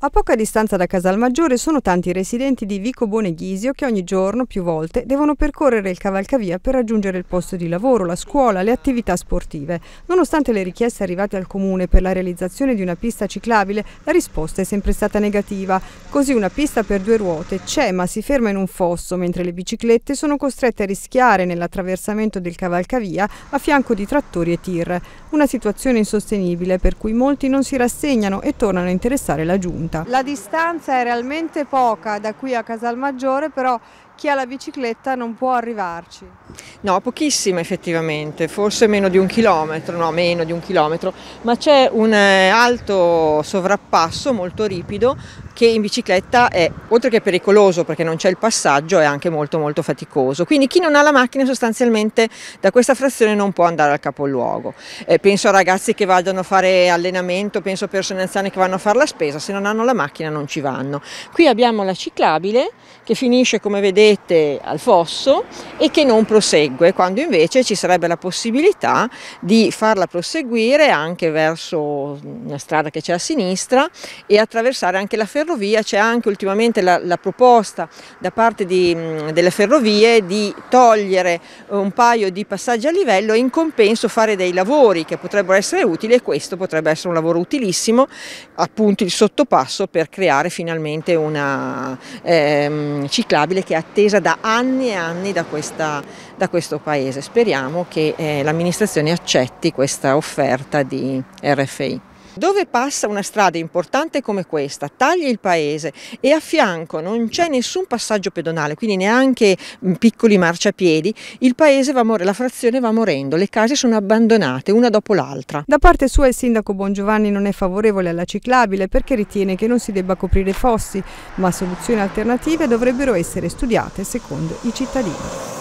A poca distanza da Casalmaggiore sono tanti i residenti di Vico Boneghisio che ogni giorno, più volte, devono percorrere il cavalcavia per raggiungere il posto di lavoro, la scuola, le attività sportive. Nonostante le richieste arrivate al comune per la realizzazione di una pista ciclabile, la risposta è sempre stata negativa. Così una pista per due ruote c'è ma si ferma in un fosso, mentre le biciclette sono costrette a rischiare nell'attraversamento del cavalcavia a fianco di trattori e tir. Una situazione insostenibile per cui molti non si rassegnano e tornano a interessare la giunta La distanza è realmente poca da qui a Casalmaggiore, però chi ha la bicicletta non può arrivarci. No, pochissima effettivamente, forse meno di un chilometro, no, meno di un chilometro, ma c'è un eh, alto sovrappasso molto ripido che in bicicletta è, oltre che pericoloso perché non c'è il passaggio, è anche molto molto faticoso. Quindi chi non ha la macchina sostanzialmente da questa frazione non può andare al capoluogo. Eh, penso a ragazzi che vadano a fare allenamento, penso a persone anziane che vanno a fare la spesa, se non hanno la macchina non ci vanno. Qui abbiamo la ciclabile che finisce come vedete al fosso e che non prosegue, quando invece ci sarebbe la possibilità di farla proseguire anche verso una strada che c'è a sinistra e attraversare anche la ferrovia. C'è anche ultimamente la, la proposta da parte di, delle ferrovie di togliere un paio di passaggi a livello e in compenso fare dei lavori che potrebbero essere utili e questo potrebbe essere un lavoro utilissimo, appunto il sottopasso per creare finalmente una ehm, ciclabile che è attesa da anni e anni da, questa, da questo paese. Speriamo che eh, l'amministrazione accetti questa offerta di RFI. Dove passa una strada importante come questa, taglia il paese e a fianco non c'è nessun passaggio pedonale, quindi neanche mm, piccoli marciapiedi, il paese va morendo, la frazione va morendo, le case sono abbandonate una dopo l'altra. Da parte sua il sindaco Bongiovanni non è favorevole alla ciclabile perché ritiene che non si debba coprire fossi, ma soluzioni alternative dovrebbero essere studiate secondo i cittadini.